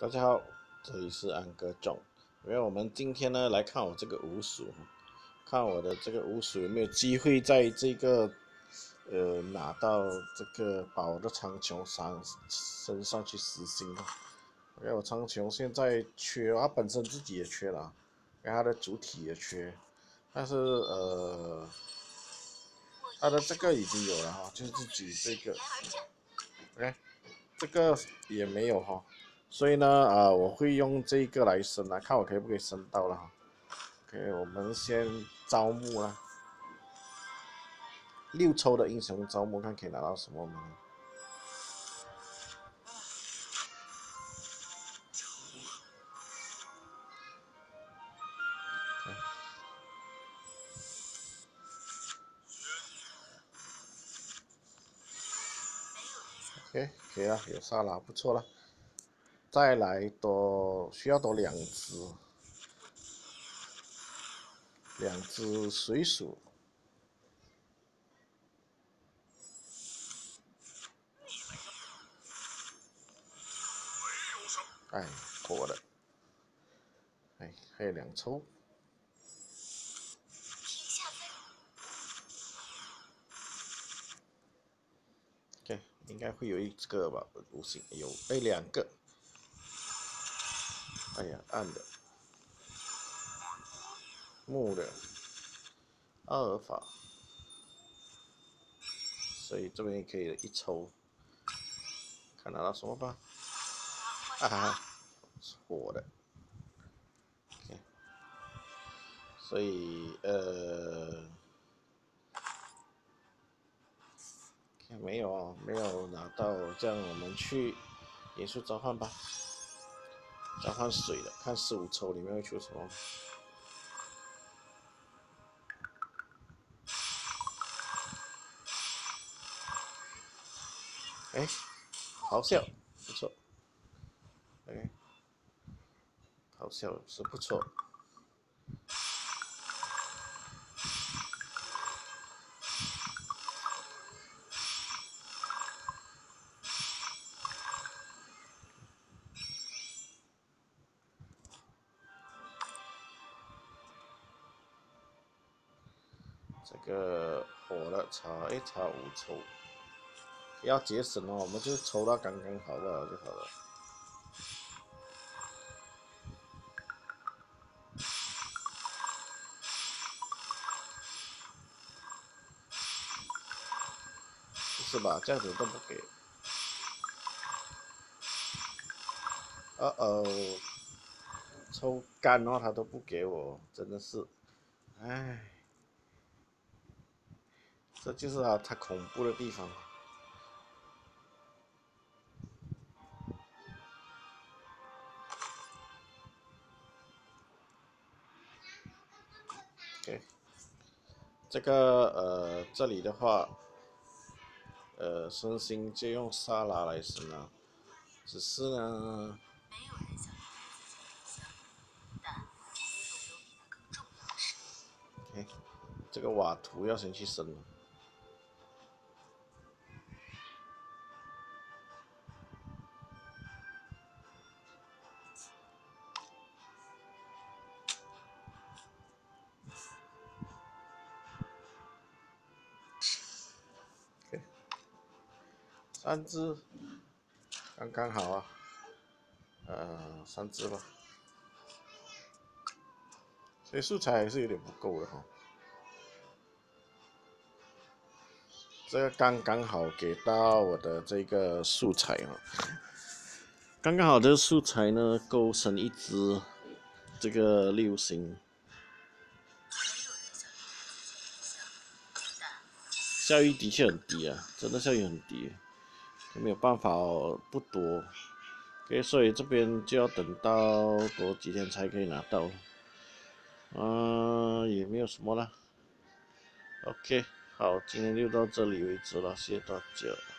大家好，这里是安哥总。因为我们今天呢来看我这个五鼠，看我的这个五鼠有没有机会在这个呃拿到这个把我的苍穹上身上去实心因为我苍穹现在缺，它本身自己也缺了，然后它的主体也缺，但是呃，它的这个已经有了哈，就是自己这个，OK。这个也没有哈，所以呢，啊，我会用这个来升啊，看我可以不可以升到了哈。OK，我们先招募啊，六抽的英雄招募，看可以拿到什么吗？OK，可以了，有沙拉，不错了。再来多，需要多两只，两只水鼠。哎，妥了。哎，还有两抽。应该会有一个吧，不行，有哎两个，哎呀暗的，木的，阿尔法，所以这边也可以一抽，看拿到什么吧，哈哈，火的。所以呃。看没有啊，没有拿到，这样我们去元素召唤吧，召唤水了，看十五抽里面会出什么。哎，咆哮，不错哎咆哮是不错。这个火了，差一差五抽，要节省哦，我们就抽到刚刚好的就好了。是吧？这样子都不给。哦哦，抽干哦，他都不给我，真的是，唉。这就是啊，它恐怖的地方。OK，这个呃，这里的话，呃，升星就用沙拉来升啊，只是呢这个瓦图要先去升。三只，刚刚好啊，呃，三只吧，所以素材还是有点不够的哈。这个刚刚好给到我的这个素材啊，刚刚好这个素材呢，够成一只这个六星，效益的确很低啊，真的效益很低。没有办法哦，不多，OK，所以这边就要等到多几天才可以拿到，嗯，也没有什么了，OK，好，今天就到这里为止了，谢谢大家。